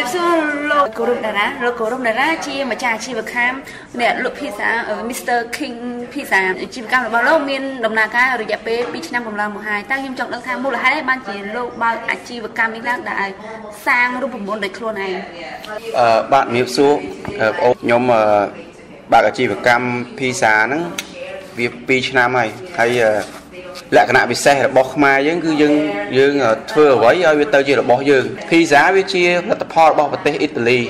រាបសួរលោកគោរពតារាលោកគោរពតារាជាម្ចាស់អាជីវកម្មអ្នកលក់ភីសា Mr King Pizza អាជីវកម្មរបស់លោកមានដំណើរការរយៈពេល2ឆ្នាំកន្លងមកហើយតែខ្ញុំចង់ដឹងថាមូលហេតុអីបានជាលោកបើកអាជីវកម្មនេះឡើងដែលសាងរូបមន្តដោយខ្លួនឯងអឺបាទជំរាបសួរបងអូនខ្ញុំបើកអាជីវកម្មភីសាហ្នឹងវា2ឆ្នាំហើយហើយ លក្ខណៈពិសេសរបស់ខ្មែរយើងគឺយើងយើងធ្វើអ្វីឲ្យវាទៅជារបស់យើងភីហ្សាវាជាផលិតផលរបស់ប្រទេសអ៊ីតាលី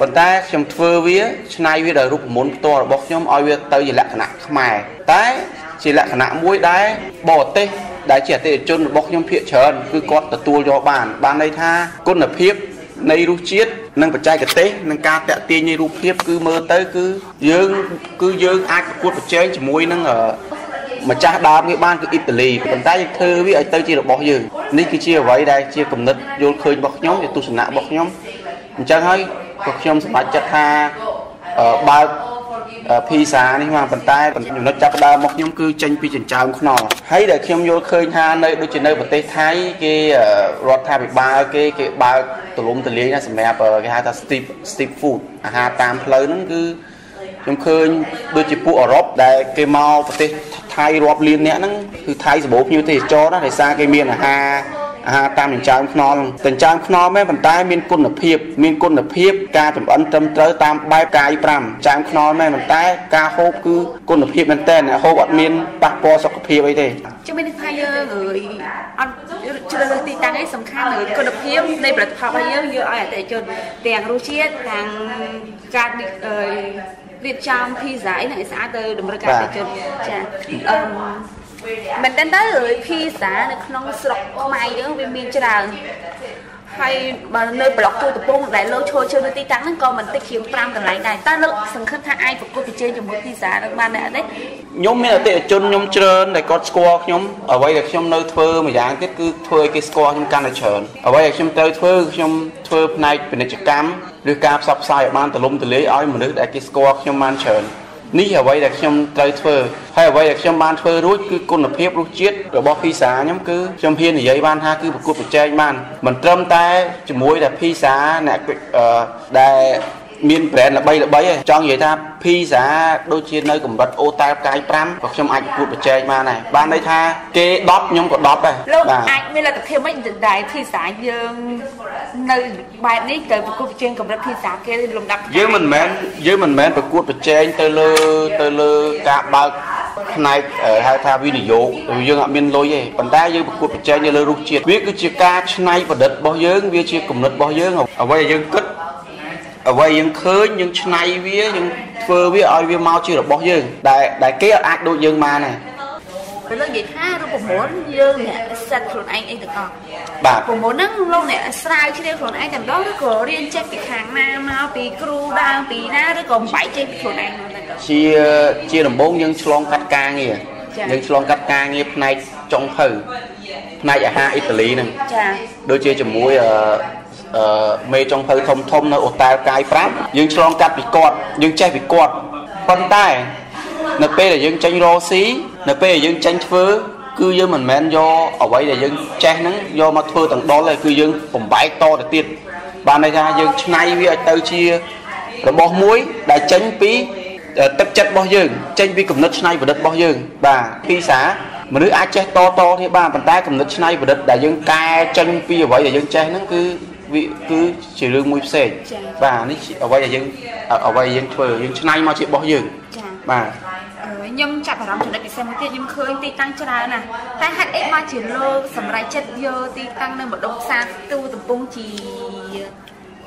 ប៉ុន្តែខ្ញុំធ្វើវាឆ្នៃវាដោយរូបមន្តផ្ទាល់របស់ខ្ញុំឲ្យវាទៅជាលក្ខណៈខ្មែរតែជាលក្ខណៈមួយដែរបរទេសដែលជាអតិថិជនរបស់ខ្ញុំភាគច្រើនគឺគាត់ទទួលយកបានបានន័យថាគុណភាពនៃរសជាតិនិងបច្ចេកទេសនិងការតាក់ទាញនៃរូបភាពគឺមើលទៅគឺយើងគឺយើងអាចប្រកួតប្រជែងជាមួយនឹង ម្ចាស់ដើមគេបានគឺអ៊ីតាលីប៉ុន្តែយើងធ្វើវាឲ្យទៅជារបស់យើងនេះគឺជាអ្វីដែលជាគំនិតយល់ឃើញរបស់ខ្ញុំជាទស្សនៈរបស់ខ្ញុំអញ្ចឹងហើយក៏ខ្ញុំសម្រេចចិត្តថាបើកភីសានេះមកប៉ុន្តែចំណុចចាប់ដើមមកខ្ញុំគឺចេញពីចិញ្ចើមខ្នល់ហើយដែលខ្ញុំយល់ឃើញថានៅដូចជានៅប្រទេសថៃគេរដ្ឋាភិបាលគេគេបើកទលំទលាយណាសម្រាប់គេហៅថា street street food អាហារតាមផ្លូវហ្នឹងគឺ ខ្ញុំឃើញដូចជាពួកអឺរ៉ុបដែលគេមកប្រទេសថៃរាប់លានអ្នកហ្នឹងគឺថៃសម្បូរភ្ញៀវទេសចរណាដោយសារគេមានអាហារអាហារតាមចិញ្ចើមខ្នល់ចិញ្ចើមខ្នល់មែនប៉ុន្តែមានគុណភាពមានគុណភាពការចម្អិនត្រឹមត្រូវតាមបែបកាយ5ចាមខ្នល់មែនប៉ុន្តែការហូបគឺគុណភាពមែនតើហូបអត់មានប៉ះពាល់សុខភាពអីទេជំនាញថាយើងអត់ជ្រើសរើសទីតាំងឯងសំខាន់លើគុណភាពនៃផលិតផលរបស់យើងយកឲ្យអតិថិជនទាំងរសជាតិទាំងការ រៀបចំភីហ្សានឹងឲ្យស្អាតទៅតម្រូវការប្រជាជនចាអឺមែនតើទៅភីហ្សានៅក្នុងស្រុកខ្មែរយើងវាមានច្រើន ហើយបើនៅប្លុកទូតពងដែលលោកឈរជើងនៅទីតាំងហ្នឹងក៏មិនតិចជាង5កន្លែងដែរតើលោកសង្ឃឹមថាអាចប្រកួតប្រជែងជាមួយភីហ្សានឹងបានដែរអត់ទេខ្ញុំមានអតិថិជនខ្ញុំច្រើនដែលគាត់ស្គាល់ខ្ញុំអ្វីដែលខ្ញុំនៅធ្វើមួយយ៉ាងទៀតគឺធ្វើឲ្យគេស្គាល់ខ្ញុំកាន់តែច្រើនអ្វីដែលខ្ញុំត្រូវធ្វើខ្ញុំធ្វើផ្នែកពាណិជ្ជកម្មឬការផ្សព្វផ្សាយឲ្យបានទូលំទូលាយឲ្យមនុស្សដែលគេស្គាល់ខ្ញុំបានច្រើន នេះអ្វីដែលខ្ញុំត្រូវធ្វើហើយអ្វីដែលខ្ញុំបានធ្វើរួចគឺគុណភាពរសជាតិរបស់ភីសាខ្ញុំគឺខ្ញុំហ៊ាននិយាយបានថាគឺប្រកួតប្រជែងបានមិនត្រឹមតែជាមួយតែភីសាអ្នកដែល មាន brand ល្បីល្បីឯងចង់និយាយថា pizza ដូចជានៅកម្រិតអូតែលផ្កាយ5ក៏ខ្ញុំអាចប្រកួតប្រជែងបានដែរបានន័យថាគេ10ខ្ញុំក៏10ដែរលោកអាចមានលទ្ធភាពមិនដែរ pizza យើងនៅបែបនេះទៅប្រកួតប្រជែងកម្រិត pizza គេលំដាប់យើងមិនមែនយើងមិនមែនប្រកួតប្រជែងទៅលើទៅលើការបើកផ្នែកហៅថាវិនិយោគយើងអត់មានលុយទេប៉ុន្តែយើងប្រកួតប្រជែងនៅលើរសជាតិវាគឺជាការច្នៃប្រឌិតរបស់យើងវាជាគំនិតរបស់យើងអ្វីដែលយើងគិត អ្វីយើងឃើញយើងឆ្នៃវាយើងធ្វើវាឲ្យវាមកជារបស់យើង ដែលដែលគេអាចដូចយើងបានដែរពេលលោកនិយាយថារូបមន្តយើងអ្នកសិតខ្លួនឯងអីទាំងអស់បាទប្រមូលហ្នឹងលោកអ្នកស្រាវជ្រាវខ្លួនឯងតែម្ដងឬក៏រៀនចេះពីខាងណាមកពីគ្រូដើមពីណាឬក៏បែកចេះពីខ្លួនឯងជាជាដំបូងយើងឆ្លងកាត់ការងារយើងឆ្លងកាត់ការងារផ្នែកចុងភៅផ្នែកអាហារអ៊ីតាលីហ្នឹងចាដូចជាជាមួយអឺអឺ មេចុងភៅធំធំនៅអូតែលកាយ5យើងឆ្លងកាត់ពីគាត់យើងចេះពីគាត់ប៉ុន្តែនៅពេលដែលយើងចេញរកស៊ីនៅពេលដែលយើងចេញធ្វើគឺយើងមិនមែនយកអ្វីដែលយើងចេះហ្នឹងយកមកធ្វើទាំងដុលទេគឺយើងបំបែកតទៅទៀតបានន័យថាយើងឆ្នៃវាឲ្យទៅជារបស់មួយដែលចេញពីទឹកចិត្តរបស់យើងចេញពីគំនិតច្នៃប្រឌិតរបស់យើងបាទភាសាមនុស្សអាចចេះតតគ្នាបានប៉ុន្តែគំនិតច្នៃប្រឌិតដែលយើងកែចេញពីអ្វីដែលយើងចេះហ្នឹងគឺ វាគឺជារឿងមួយផ្សេងបាទនេះអ្វីដែលយើងអ្វីយើងធ្វើយើងឆ្នៃមកជារបស់យើងបាទខ្ញុំចាប់អារម្មណ៍ចំណុចពិសេសមួយទៀតខ្ញុំឃើញទីតាំងច្រើនណាស់តែហេតុអីមកជាលោកសម្រាប់ចិត្តយកទីតាំងនៅម្ដុំផ្សារទូតំពងជា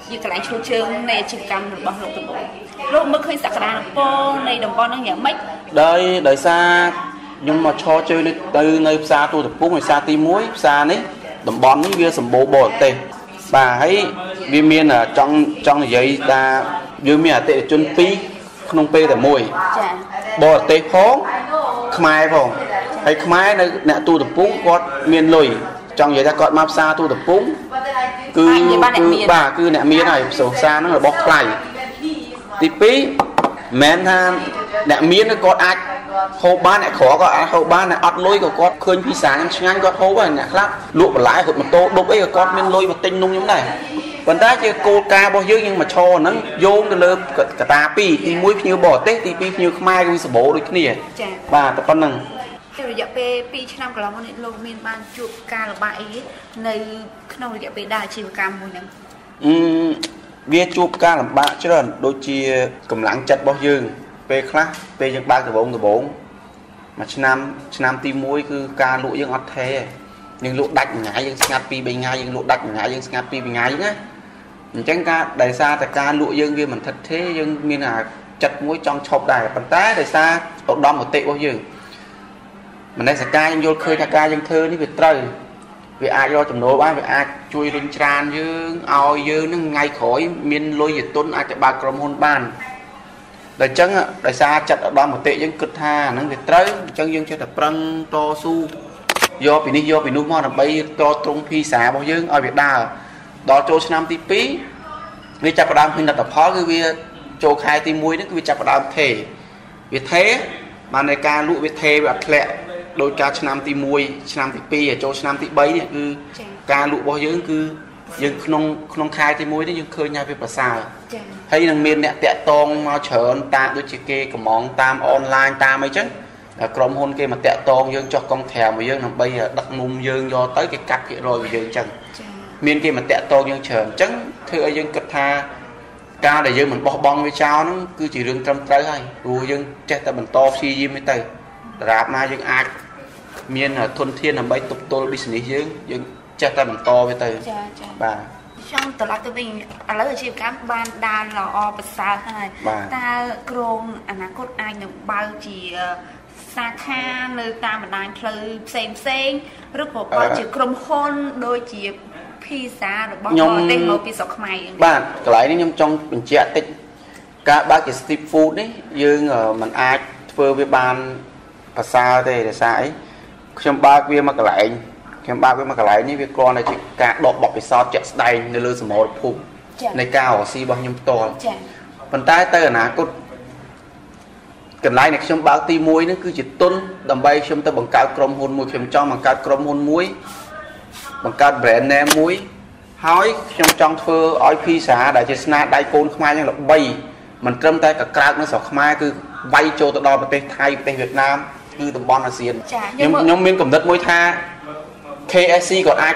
ជាកន្លែងឈរជើងនៃអាជីវកម្មរបស់លោកតំពងលោកមើលឃើញសក្តានុពលនៃតំបន់ហ្នឹងយ៉ាងម៉េចដោយដោយសារខ្ញុំមកឈរជើងទៅនៅផ្សារទូតំពងឯផ្សារទី1ផ្សារនេះតំបន់នេះវាសម្បូរបរទេស បាទហើយវាមានចង់ចង់និយាយថាយើងមានអតិថិជន2ក្នុងពេលតែមួយចាបរទេសផងខ្មែរផងហើយខ្មែរនៅអ្នកទូតំពុងគាត់មានលុយចង់និយាយថាគាត់មកផ្សារទូតំពុងគឺគឺបាទគឺអ្នកមានហើយផ្សោសារហ្នឹងរបស់ថ្លៃទី2មិនថាអ្នកមានគាត់អាច ហូបបានអ្នកក្រក៏អាចហូបបានអ្នកអត់លុយក៏គាត់ឃើញភីសាខ្ញុំឆ្ងាញ់គាត់ហូបហើយអ្នកខ្លះលក់បន្លែហត់ម៉ូតូដប់អីក៏គាត់មានលុយមកទិញនំខ្ញុំដែរប៉ុន្តែជាគោលការណ៍របស់យើងយើងមកឈរហ្នឹងយោងទៅលើកតាពីរទី1ភ្ញៀវបរទេសទី2ភ្ញៀវខ្មែរគឺសម្បូរដូចគ្នាចា៎បាទតែប៉ុណ្្នឹងរយៈពេល2ឆ្នាំកន្លងមកនេះលោកមានបានជួបការលំបាកអីនៅក្នុងរយៈពេលដើរអាជីវកម្មមួយហ្នឹងអឺវាជួបការលំបាកច្រើនដូចជាកម្លាំងចិត្តរបស់យើង ពេលខ្លះពេលយើងបើកដំបងដំបងមួយឆ្នាំឆ្នាំទី1គឺការលក់យើងអត់ថេយើងលក់ដាច់មួយថ្ងៃយើងស្ងាត់ពីរបីថ្ងៃយើងលក់ដាច់មួយថ្ងៃយើងស្ងាត់ពីរបីថ្ងៃណាអញ្ចឹងការដោយសារតែការលក់យើងវាមិនថិតថេរយើងមានអាចិត្តមួយចង់ឈប់ដែរប៉ុន្តែដោយសារឧត្តមគតិរបស់យើងមនសិការយើងយល់ឃើញថាការយើងធ្វើនេះវាត្រូវវាអាចរកចំណូលបានវាអាចជួយរុញច្រានយើងឲ្យយើងនឹងថ្ងៃក្រោយមានលុយយទុនអាចទៅបើកក្រុមហ៊ុនបាន ដល់អញ្ចឹងដោយសារចិត្តឧត្តមគតិយើងគិតថាអាហ្នឹងវាត្រូវអញ្ចឹងយើងចេះតែប្រឹងតស៊ូយកពីនេះយកពីនោះមកដើម្បីតត្រង់ភីសារបស់យើងឲ្យវាដើរដល់ចូលឆ្នាំទី2វាចាប់ផ្ដើមឃើញលទ្ធផលគឺវាចូលខែទី1ហ្នឹងគឺវាចាប់ផ្ដើមថេវាថេបានในការលក់វាថេវាអត់ធ្លាក់ដោយការឆ្នាំទី1ឆ្នាំទី2ចូលឆ្នាំទី3នេះគឺចា៎ការលក់របស់យើងគឺយើងក្នុងក្នុងខែទី1នេះយើងឃើញថាវាប្រសើរចា៎ ហើយនឹងមានអ្នកតាក់តងមកច្រើនតាមដូចជាគេកំងតាមអនឡាញតាមអីចឹងតែក្រុមហ៊ុនគេមកតាក់តងយើងចុះកុងត្រាមមកយើងដើម្បីដឹកមុំយើងយកទៅគេកាត់ភាគរយរបស់យើងចឹងចា៎មានគេមកតាក់តងយើងច្រើនអញ្ចឹងធ្វើឲ្យយើងគិតថាការដែលយើងមិនបោះបង់វាចោលហ្នឹងគឺជារឿងត្រឹមត្រូវហើយព្រោះយើងចេះតែបន្តព្យាយាមទៅដរាបណាយើងអាចមានធនធានដើម្បីទប់ទល់ business យើងយើងចេះតែបន្តវាទៅចា៎ចា៎បាទ ចង់ត្រឡប់ទៅវិញឥឡូវអាជីវកម្មបានដើរល្អប្រសើរហើយបាទតើក្រុមអនាគតអាចនឹងបើកជាសាខានៅតាមបណ្ដាញផ្លូវផ្សេងផ្សេងៗឬក៏បើកជាក្រុមហ៊ុនដូចជាភីសារបស់ខ្ញុំបរទេសមកពីស្រុកខ្មែរយើងបាទកន្លែងនេះខ្ញុំចង់បញ្ជាក់តិចការបើកជា street food នេះយើងអឺមិនអាចធ្វើវាបានប្រសើរទេដោយសារអីខ្ញុំបើកវាមកកន្លែង ខ្ញុំបើកវាមកកន្លែងនេះវាគ្រាន់តែជាការដកបទពិសោធន៍ជាក់ស្ដែងនៅលើសមរភូមិចា៎នៃការរកស៊ីរបស់ខ្ញុំផ្ទាល់ចា៎ប៉ុន្តែទៅអនាគតកន្លែងដែលខ្ញុំបើកទី1ហ្នឹងគឺជាទុនដើម្បីខ្ញុំទៅបង្កើតក្រុមហ៊ុនមួយខ្ញុំចង់បង្កើតក្រុមហ៊ុនមួយបង្កើត brand name មួយហើយខ្ញុំចង់ធ្វើឲ្យ Pizza ដែលជាស្នាដៃកូនខ្មែរយ៉ាងល្បីមិនត្រឹមតែកក្រើកនៅស្រុកខ្មែរគឺវាយចូលទៅដល់ប្រទេសថៃប្រទេសវៀតណាមគឺតំបន់អាស៊ានចា៎ខ្ញុំខ្ញុំមើលខ្ញុំមានកំណត់មួយថា KSC គាត់អាច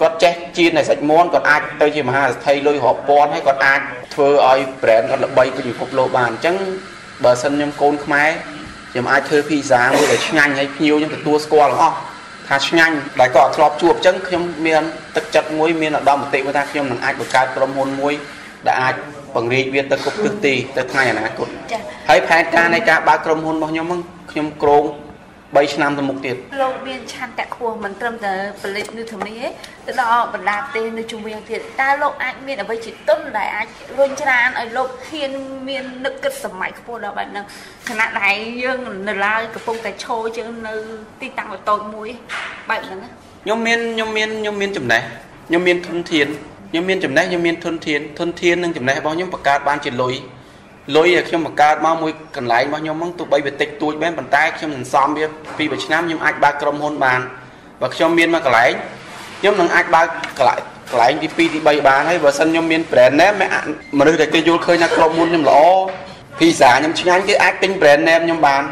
គាត់ចេះជៀនในសាច់មាន់គាត់អាចទៅជាមហាសេដ្ឋីលុយរាប់ពាន់ហើយគាត់អាចធ្វើឲ្យ brand គាត់ល្បីពេញពិភពលោកបានអញ្ចឹងបើសិនខ្ញុំកូនខ្មែរខ្ញុំអាចធ្វើ pizza មួយដែលឆ្ងាញ់ហើយភ្ញៀវខ្ញុំទទួលស្គាល់ទាំងអស់ថាឆ្ងាញ់ដែលគាត់អត់ធ្លាប់ជួបអញ្ចឹងខ្ញុំមានទឹកចិត្តមួយមានឧត្តមគតិមួយថាខ្ញុំនឹងអាចបង្កើតក្រុមហ៊ុនមួយដែលអាចពង្រីកវាទៅគ្រប់ទិសទីទៅថ្ងៃអនាគតចា៎ហើយផែនការនៃការបើកក្រុមហ៊ុនរបស់ខ្ញុំហ្នឹងខ្ញុំក្រង 3ឆ្នាំទៅមុខទៀតលោកមានឆន្ទៈខ្ពស់មិនត្រឹមតែផលិតនៅក្នុងនេះទេទៅដល់បណ្ដាប្រទេសនៅជុំវិញទៀតតើលោកអាចមានអ្វីជាទុនដែលអាចរុញច្រានឲ្យលោកហ៊ានមាននឹកគិតសម័យខ្ពស់ដល់បែបហ្នឹងខណៈដែលយើងនៅឡើយកំពុងតែឈរជើងនៅទីតាំងតូចមួយបែបហ្នឹងណាខ្ញុំមានខ្ញុំមានខ្ញុំមានចំណេះខ្ញុំមានធនធានខ្ញុំមានចំណេះខ្ញុំមានធនធានធនធាននិងចំណេះរបស់ខ្ញុំបង្កើតបានជាលុយ លុយដែលខ្ញុំបង្កើតមកមួយកន្លែងរបស់ខ្ញុំហ្នឹងទោះបីវាតិចតួចមែនប៉ុន្តែខ្ញុំនឹងសំវាពីមួយឆ្នាំខ្ញុំអាចបើកក្រុមហ៊ុនបានបើខ្ញុំមានមកកន្លែងខ្ញុំនឹងអាចបើកកន្លែងកន្លែងទី2ទី3បានហើយបើសិនខ្ញុំមាន brand name មិនអាចមនុស្សដែលគេយល់ឃើញថាក្រុមហ៊ុនខ្ញុំល្អ pizza ខ្ញុំឆ្ងាញ់គេអាចទិញ brand name ខ្ញុំបាន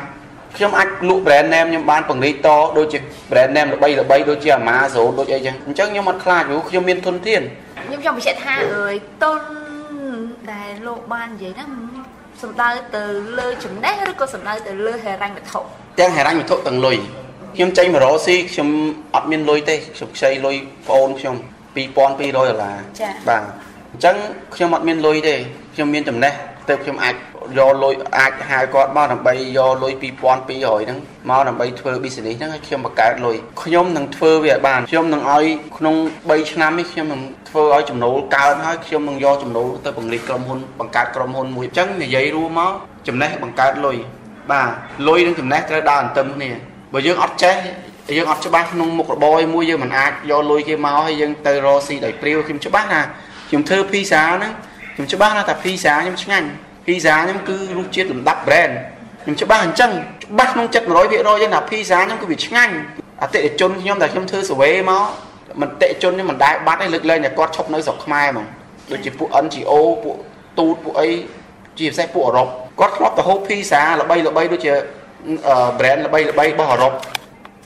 ខ្ញុំអាចលក់ brand name ខ្ញុំបានពង្រីកតដូចជា brand name ល្បីល្បីដូចជា Amazon ដូចអីចឹងអញ្ចឹងខ្ញុំអត់ខ្លាចព្រោះខ្ញុំមានធនធានខ្ញុំចង់បញ្ជាក់ថាអើយទុនដែលលោកបាននិយាយហ្នឹង សំដៅទៅលើចំណេះឬក៏សំដៅទៅលើហិរញ្ញវត្ថុទាំងហិរញ្ញវត្ថុទាំងលុយខ្ញុំចេញមករកស៊ីខ្ញុំអត់មានលុយទេខ្ញុំខ្ចីលុយប្អូនខ្ញុំ2200ដុល្លារចា៎បាទអញ្ចឹងខ្ញុំអត់មានលុយទេខ្ញុំមានចំណេះទៅខ្ញុំអាច យកលុយអាចហៅគាត់មកដើម្បីយកលុយ2200ហ្នឹងមកដើម្បីធ្វើ business ហ្នឹងឲ្យខ្ញុំបង្កើតលុយខ្ញុំនឹងធ្វើវាឲ្យបានខ្ញុំនឹងឲ្យក្នុង3ឆ្នាំនេះខ្ញុំនឹងធ្វើឲ្យចំណូលកើនហើយខ្ញុំនឹងយកចំណូលទៅពង្រីកក្រុមហ៊ុនបង្កើតក្រុមហ៊ុនមួយអញ្ចឹងនិយាយរួមមកចំណេះបង្កើតលុយបាទលុយនិងចំណេះត្រូវដើរអន្ទឹមគ្នាបើយើងអត់ចេះយើងអត់ច្បាស់ក្នុងមុខរបរឯមួយយើងមិនអាចយកលុយគេមកហើយយើងទៅរកស៊ីដោយព្រាវខ្ញុំច្បាស់ណាខ្ញុំធ្វើ pizza ហ្នឹងខ្ញុំច្បាស់ណាថា pizza ខ្ញុំឆ្ងាញ់ pizza ខ្ញុំគឺរសជាតិលំដាប់ brand ខ្ញុំច្បាស់អញ្ចឹងច្បាស់ក្នុងចិត្ត100%យើងថា pizza ខ្ញុំគឺវាឆ្ងាញ់អតិថិជនខ្ញុំដែលខ្ញុំធ្វើ survey មកមន្តិជននេះមិនដែលបាត់ទេលើកលែងតែគាត់ឈប់នៅស្រុកខ្មែរហ្មងដូចជាពួក NGO ពួកទូតពួកអីជាពិសេសពួកអឺរ៉ុបគាត់ធ្លាប់ទៅហូបភីសាល្បីល្បីដូចជា brand ល្បីល្បីរបស់អឺរ៉ុប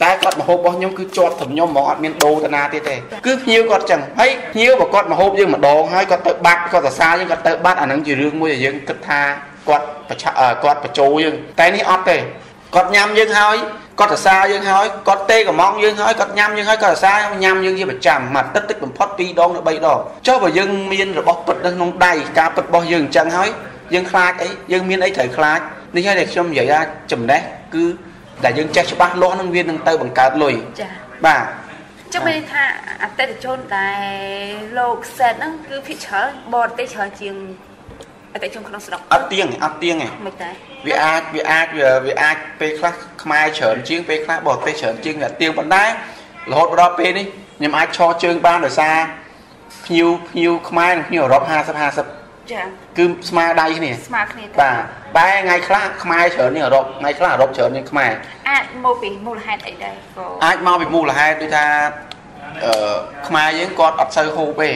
តែគាត់មកហូបរបស់ខ្ញុំគឺជាប់ត្រឹមខ្ញុំហ្មងអត់មានដូរតាណាទៀតទេគឺភ្ញៀវគាត់ចឹងហើយភ្ញៀវបើគាត់មកហូបយើងម្ដងហើយគាត់ទៅបាត់គាត់សរសើរយើងគាត់ទៅបាត់អានឹងជារឿងមួយដែលយើងគិតថាគាត់ប្រឆាគាត់បញ្ចោយើងតែនេះអត់ទេគាត់ញ៉ាំយើងហើយគាត់សរសើរយើងហើយគាត់ទេកំងយើងហើយគាត់ញ៉ាំយើងហើយគាត់សរសើរញ៉ាំយើងជាប្រចាំមួយទឹកទឹកបំផុត2ដងដល់3ដងចុះបើយើងមានរបស់ពិតនៅក្នុងដៃការពិតរបស់យើងអញ្ចឹងហើយយើងខ្លាចអីយើងមានអីត្រូវខ្លាចនេះហើយដែលខ្ញុំនិយាយថាចំណេះគឺ ដែលយើងចេះច្បាស់លាស់នឹងវានឹងទៅបង្កើតលុយចាបាទចុះមានថាអតិថិជនតែលោកសេតហ្នឹងគឺភិកច្រើនបរទេសច្រើនជាងអតិថិជនក្នុងស្រុកអត់ទៀងអត់ទៀងទេមិនតែវាអាចវាអាចវាអាចពេលខ្លះខ្មែរច្រើនជាងពេលខ្លះបរទេសច្រើនជាងតែទៀងប៉ុន្តែរហូតដល់ពេលនេះខ្ញុំអាចឈរជើងបានដោយសារភ្ញៀវភ្ញៀវខ្មែរនិងភ្ញៀវអឺរ៉ុប50 50 ចាគឺស្មើដៃគ្នាស្មើគ្នាបាទតែថ្ងៃខ្លះខ្មែរច្រើនជាងអឺរ៉ុបថ្ងៃខ្លះអឺរ៉ុបច្រើនជាងខ្មែរអាចមកពីមូលហេតុអីដែរក៏អាចមកពីមូលហេតុដូចថាអឺខ្មែរយើងគាត់អត់សូវហូបទេ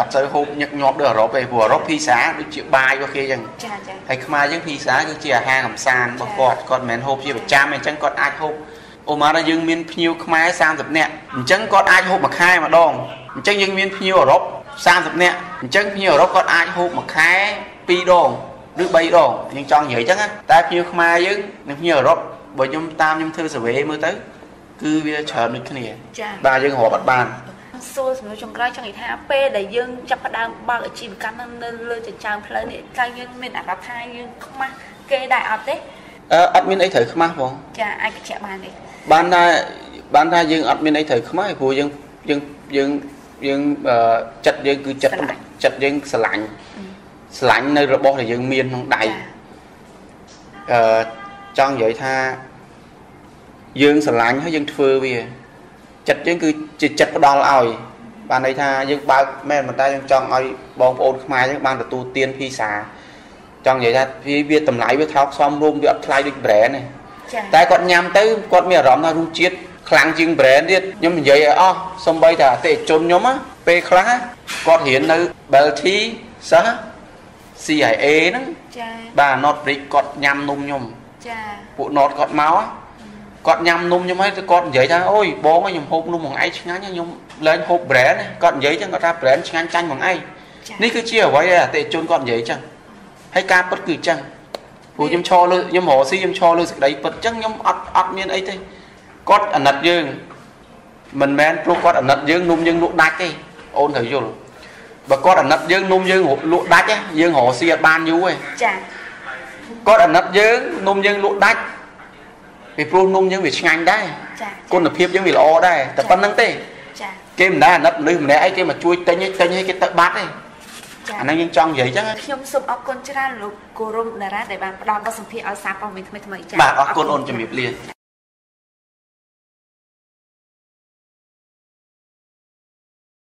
អត់សូវហូបញឹកញាប់ដូចអឺរ៉ុបទេព្រោះអឺរ៉ុបភីសាដូចជាបាយរបស់គេអញ្ចឹងចាចាហើយខ្មែរយើងភីសាគឺជាអាហារកម្សាន្តរបស់គាត់គាត់មិនមែនហូបជាប្រចាំអញ្ចឹងគាត់អាចហូបអូម៉ារយើងមានភ្ញៀវខ្មែរ30នាក់អញ្ចឹងគាត់អាចហូបមួយខែម្ដងអញ្ចឹងយើងមានភ្ញៀវអឺរ៉ុប 30នាក់អញ្ចឹងភ្ញៀវអឺរ៉ុបគាត់អាចហូបមួយខែ2ដងឬ3ដងយើងចង់និយាយអញ្ចឹងតែភ្ញៀវខ្មែរយើងនិងភ្ញៀវអឺរ៉ុបបើខ្ញុំតាមខ្ញុំធ្វើ survey មើលទៅ គឺវាច្រើនដូចគ្នាបាទយើងរាប់អត់បានសួរសំណួរចុងក្រោយចង់និយាយថាពេលដែលយើងចាប់ផ្ដើមបើកអាជីវកម្មនៅលើចិញ្ចើមផ្លូវនេះតើយើងមានអារម្មណ៍ថាយើងខ្មាស់គេដែរអត់ទេអឺអត់មានអីត្រូវខ្មាស់បងចាអាចបញ្ជាក់បានទេបានថាបានថាយើងអត់មានអីត្រូវខ្មាស់ព្រោះយើងយើងយើង យើងចិត្តយើងគឺចិត្តចិត្តយើងស្រឡាញ់ស្រឡាញ់នៅរបស់ដែលយើងមានក្នុងដៃអឺចង់និយាយថាយើងស្រឡាញ់ហើយយើងធ្វើវាចិត្តយើងគឺជាចិត្តផ្ដល់ឲ្យបានន័យថាយើងបើកមែនប៉ុន្តែយើងចង់ឲ្យបងប្អូនខ្មែរយើងបានទទួលទានភីសាចង់និយាយថាវាវាតម្លៃវាថោកសមរួមវាអត់ថ្លៃដូច brand ទេតែគាត់ញ៉ាំទៅគាត់មានអារម្មណ៍ថារសជាតិ ខ្លាំងជាង brand ទៀតខ្ញុំនិយាយឲ្យអស់សំបីតែអតិថិជនខ្ញុំពេលខ្លះគាត់រៀននៅ Belty សិស្ស CIA ហ្នឹងចាបាទ Not Brick គាត់ញ៉ាំនំខ្ញុំចាពួក Not គាត់មកគាត់ញ៉ាំនំខ្ញុំហើយគាត់និយាយថាអូយបងខ្ញុំហូបនំមួយឯងឆ្ងាញ់ខ្ញុំលែងហូប brand គាត់និយាយចឹងគាត់ថា brand ឆ្ងាញ់ចាញ់មួយឯងនេះគឺជាអ្វីដែលអតិថិជនគាត់និយាយចឹងហើយការពិតគឺចឹងព្រោះខ្ញុំឈរលើខ្ញុំរកស៊ីខ្ញុំឈរលើសេចក្តីពិតចឹងខ្ញុំអត់អត់មានអីទេ គាត់អាណិតយើងមិនមែនព្រោះគាត់អាណិតយើងនំយើងលក់ដាច់ទេអូនត្រូវយល់បើគាត់អាណិតយើងនំយើងលក់ដាច់យើងរកស៊ីអត់បានយូរទេចាគាត់អាណិតយើងនំយើងលក់ដាច់ពីព្រោះនំយើងវាឆ្ងាញ់ដែរចាគុណភាពយើងវាល្អដែរតែប៉ុណ្្នឹងទេចាគេមិនដែរអាណិតមនុស្សម្នាក់អីគេមកជួយទិញទិញឲ្យគេទៅបាត់ទេអាហ្នឹងយើងចង់និយាយចឹងខ្ញុំសូមអរគុណច្រើនលោកគោរមតារាដែលបានផ្ដល់បទសម្ភាសន៍ឲ្យសារព័ត៌មានថ្មីថ្មីចា៎បាទអរគុណអូនជំរាបលា